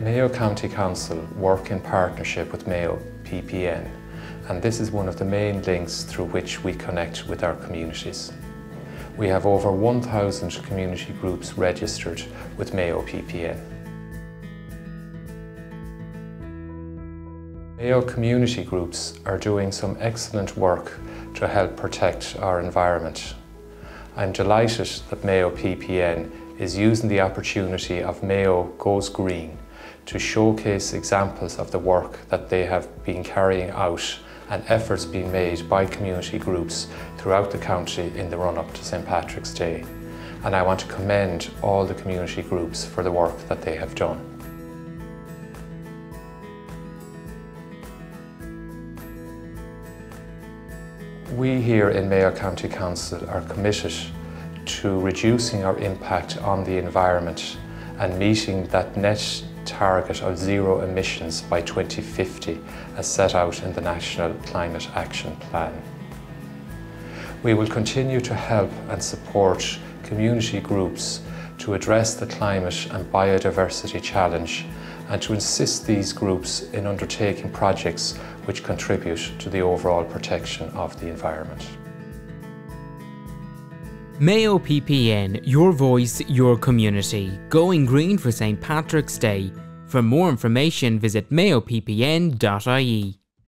Mayo County Council work in partnership with Mayo PPN and this is one of the main links through which we connect with our communities. We have over 1,000 community groups registered with Mayo PPN. Mayo community groups are doing some excellent work to help protect our environment. I'm delighted that Mayo PPN is using the opportunity of Mayo Goes Green to showcase examples of the work that they have been carrying out and efforts being made by community groups throughout the county in the run-up to St Patrick's Day. And I want to commend all the community groups for the work that they have done. We here in Mayo County Council are committed to reducing our impact on the environment and meeting that net target of zero emissions by 2050 as set out in the National Climate Action Plan. We will continue to help and support community groups to address the climate and biodiversity challenge and to assist these groups in undertaking projects which contribute to the overall protection of the environment. Mayo PPN, your voice, your community. Going green for St Patrick's Day. For more information visit mayoppn.ie.